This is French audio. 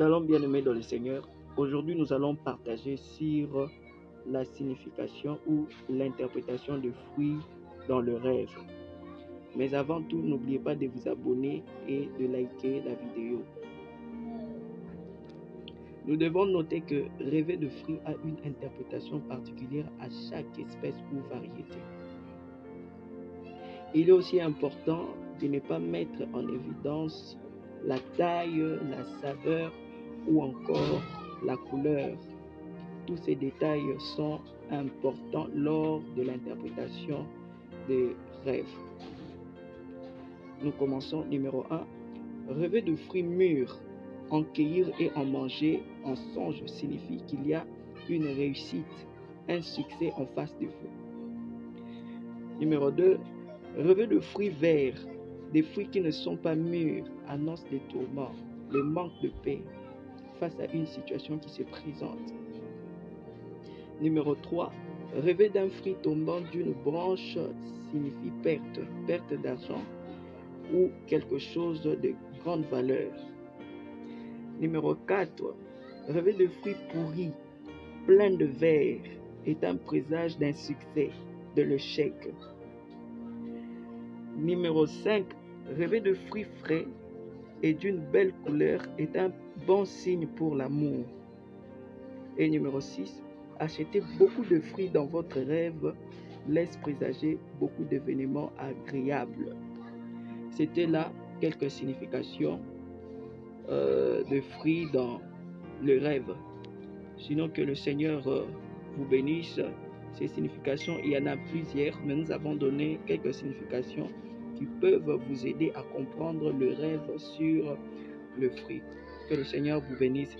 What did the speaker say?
Shalom bien-aimés dans le Seigneur. Aujourd'hui, nous allons partager sur la signification ou l'interprétation de fruits dans le rêve. Mais avant tout, n'oubliez pas de vous abonner et de liker la vidéo. Nous devons noter que rêver de fruits a une interprétation particulière à chaque espèce ou variété. Il est aussi important de ne pas mettre en évidence la taille, la saveur ou encore la couleur. Tous ces détails sont importants lors de l'interprétation des rêves. Nous commençons numéro 1. Rêver de fruits mûrs, en cueillir et en manger en songe signifie qu'il y a une réussite, un succès en face de vous. Numéro 2. Rêver de fruits verts, des fruits qui ne sont pas mûrs, annoncent des tourments, le manque de paix face à une situation qui se présente. Numéro 3. Rêver d'un fruit tombant d'une branche signifie perte, perte d'argent ou quelque chose de grande valeur. Numéro 4. Rêver de fruits pourris, pleins de verre, est un présage d'un succès, de l'échec. Numéro 5. Rêver de fruits frais et d'une belle couleur est un bon signe pour l'amour. Et numéro 6. Acheter beaucoup de fruits dans votre rêve laisse présager beaucoup d'événements agréables. C'était là quelques significations euh, de fruits dans le rêve. Sinon que le Seigneur euh, vous bénisse. Ces significations, il y en a plusieurs, mais nous avons donné quelques significations qui peuvent vous aider à comprendre le rêve sur le fruit. Que le Seigneur vous bénisse.